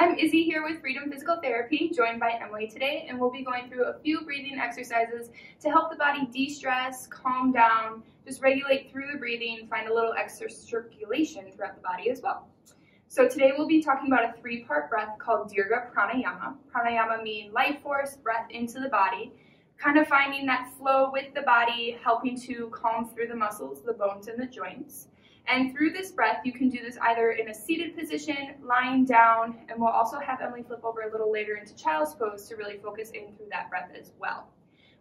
I'm Izzy here with Freedom Physical Therapy, joined by Emily today, and we'll be going through a few breathing exercises to help the body de-stress, calm down, just regulate through the breathing, find a little extra circulation throughout the body as well. So today we'll be talking about a three-part breath called Dirga Pranayama. Pranayama means life force, breath into the body, kind of finding that flow with the body, helping to calm through the muscles, the bones, and the joints. And through this breath, you can do this either in a seated position, lying down, and we'll also have Emily flip over a little later into child's pose to really focus in through that breath as well.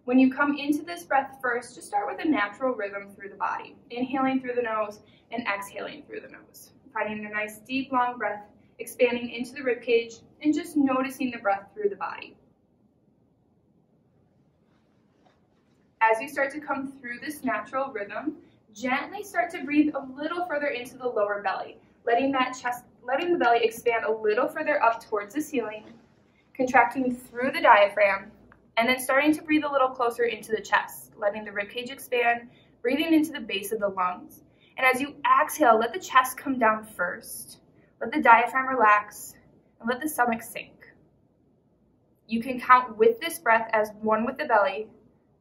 When you come into this breath first, just start with a natural rhythm through the body, inhaling through the nose and exhaling through the nose. Finding a nice deep, long breath, expanding into the rib cage, and just noticing the breath through the body. As you start to come through this natural rhythm, gently start to breathe a little further into the lower belly, letting that chest, letting the belly expand a little further up towards the ceiling, contracting through the diaphragm, and then starting to breathe a little closer into the chest, letting the ribcage expand, breathing into the base of the lungs. And as you exhale, let the chest come down first, let the diaphragm relax, and let the stomach sink. You can count with this breath as one with the belly,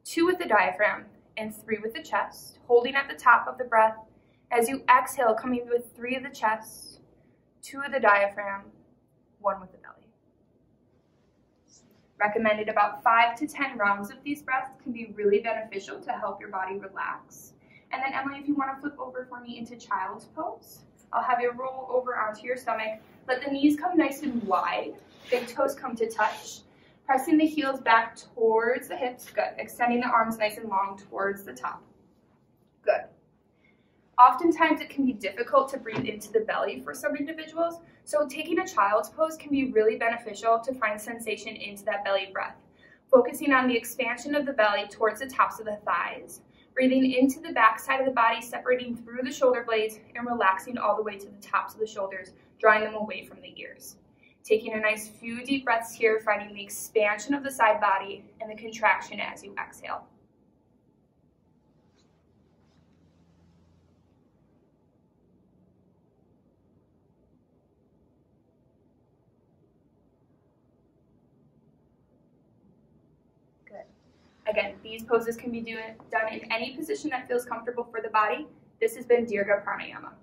two with the diaphragm, and three with the chest, holding at the top of the breath. As you exhale, coming with three of the chest, two of the diaphragm, one with the belly. Recommended about five to 10 rounds of these breaths can be really beneficial to help your body relax. And then Emily, if you wanna flip over for me into child's pose, I'll have you roll over onto your stomach. Let the knees come nice and wide, big toes come to touch, Pressing the heels back towards the hips, good. Extending the arms nice and long towards the top, good. Oftentimes it can be difficult to breathe into the belly for some individuals, so taking a child's pose can be really beneficial to find sensation into that belly breath. Focusing on the expansion of the belly towards the tops of the thighs, breathing into the back side of the body, separating through the shoulder blades, and relaxing all the way to the tops of the shoulders, drawing them away from the ears. Taking a nice few deep breaths here, finding the expansion of the side body and the contraction as you exhale. Good. Again, these poses can be do, done in any position that feels comfortable for the body. This has been Dirga Pranayama.